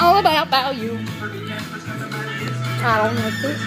all about value. I don't like this.